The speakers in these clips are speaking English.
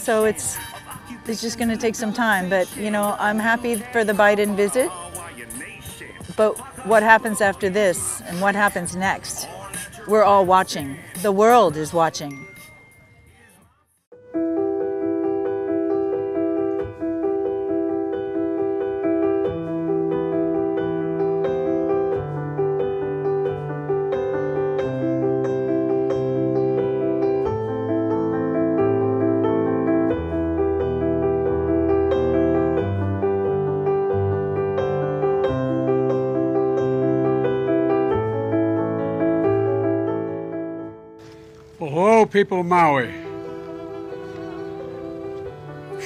so it's it's just going to take some time. But you know, I'm happy for the Biden visit. But what happens after this, and what happens next? We're all watching. The world is watching. Hello, people of Maui.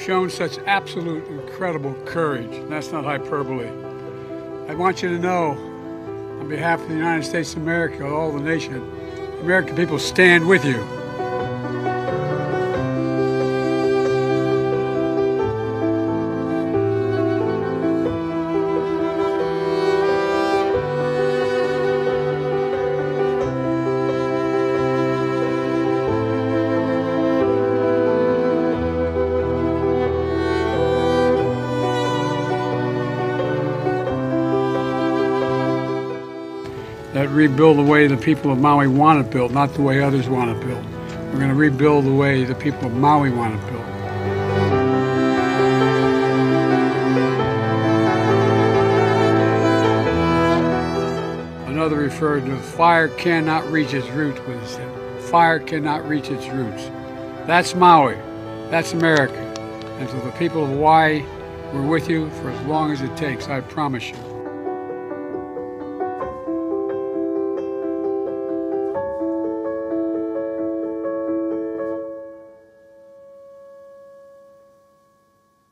Shown such absolute incredible courage. That's not hyperbole. I want you to know, on behalf of the United States of America, all the nation, the American people stand with you. Rebuild the way the people of Maui want it built, not the way others want it built. We're going to rebuild the way the people of Maui want it built. Another referred to fire cannot reach its roots with. Fire cannot reach its roots. That's Maui. That's America. And to the people of Hawaii, we're with you for as long as it takes, I promise you.